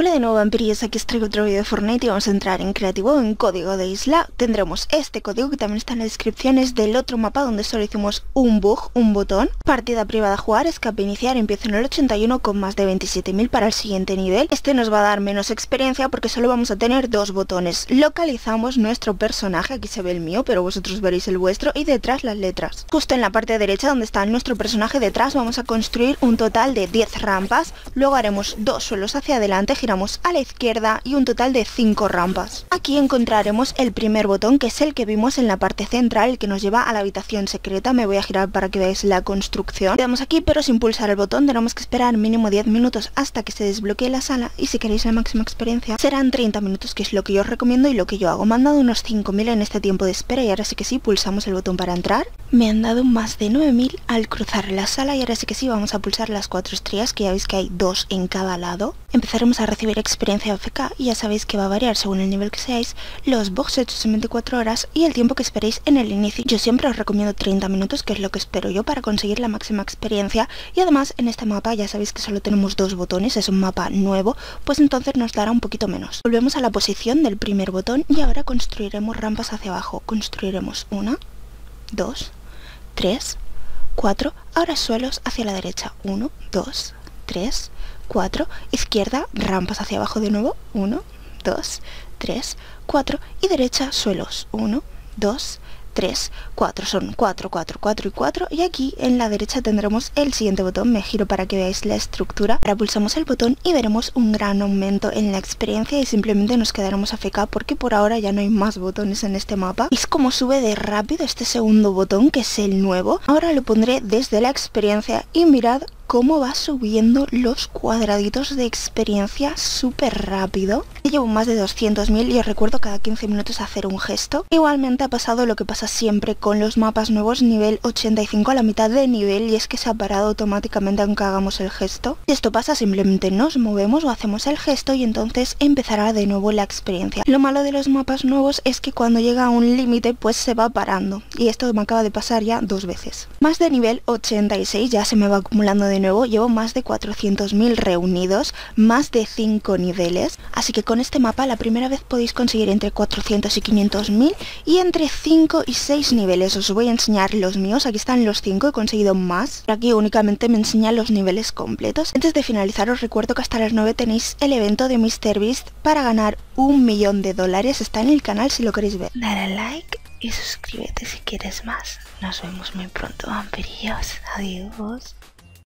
Hola de nuevo vampirillos, aquí os traigo otro vídeo de Fortnite y vamos a entrar en creativo en código de isla. Tendremos este código que también está en la descripción, es del otro mapa donde solo hicimos un bug, un botón. Partida privada jugar, escape iniciar, empiezo en el 81 con más de 27.000 para el siguiente nivel. Este nos va a dar menos experiencia porque solo vamos a tener dos botones. Localizamos nuestro personaje, aquí se ve el mío, pero vosotros veréis el vuestro, y detrás las letras. Justo en la parte derecha donde está nuestro personaje detrás vamos a construir un total de 10 rampas, luego haremos dos suelos hacia adelante, a la izquierda y un total de 5 rampas. Aquí encontraremos el primer botón que es el que vimos en la parte central, que nos lleva a la habitación secreta. Me voy a girar para que veáis la construcción. Le damos aquí pero sin pulsar el botón tenemos que esperar mínimo 10 minutos hasta que se desbloquee la sala y si queréis la máxima experiencia serán 30 minutos que es lo que yo os recomiendo y lo que yo hago. Me han dado unos 5.000 en este tiempo de espera y ahora sí que sí pulsamos el botón para entrar. Me han dado más de 9.000 al cruzar la sala y ahora sí que sí vamos a pulsar las cuatro estrellas que ya veis que hay dos en cada lado. Empezaremos a recibir experiencia AFK y ya sabéis que va a variar según el nivel que seáis, los box hechos en 24 horas y el tiempo que esperéis en el inicio. Yo siempre os recomiendo 30 minutos, que es lo que espero yo para conseguir la máxima experiencia y además en este mapa ya sabéis que solo tenemos dos botones, es un mapa nuevo, pues entonces nos dará un poquito menos. Volvemos a la posición del primer botón y ahora construiremos rampas hacia abajo. Construiremos una, dos, tres, cuatro, ahora suelos hacia la derecha. Uno, dos, tres, 4, izquierda, rampas hacia abajo de nuevo, 1, 2, 3, 4 y derecha, suelos, 1, 2, 3, 4, son 4, 4, 4 y 4 y aquí en la derecha tendremos el siguiente botón, me giro para que veáis la estructura, ahora pulsamos el botón y veremos un gran aumento en la experiencia y simplemente nos quedaremos AFK porque por ahora ya no hay más botones en este mapa. Es como sube de rápido este segundo botón que es el nuevo, ahora lo pondré desde la experiencia y mirad cómo va subiendo los cuadraditos de experiencia súper rápido. Llevo más de 200.000 y os recuerdo cada 15 minutos hacer un gesto. Igualmente ha pasado lo que pasa siempre con los mapas nuevos nivel 85 a la mitad de nivel y es que se ha parado automáticamente aunque hagamos el gesto. Si esto pasa simplemente nos movemos o hacemos el gesto y entonces empezará de nuevo la experiencia. Lo malo de los mapas nuevos es que cuando llega a un límite pues se va parando y esto me acaba de pasar ya dos veces. Más de nivel 86 ya se me va acumulando de nuevo, llevo más de 400.000 reunidos, más de 5 niveles, así que con este mapa la primera vez podéis conseguir entre 400 y 500.000 y entre 5 y 6 niveles. Os voy a enseñar los míos, aquí están los 5, he conseguido más, aquí únicamente me enseñan los niveles completos. Antes de finalizar os recuerdo que hasta las 9 tenéis el evento de MrBeast para ganar un millón de dólares, está en el canal si lo queréis ver. Dale like y suscríbete si quieres más. Nos vemos muy pronto, vampirillos. Adiós.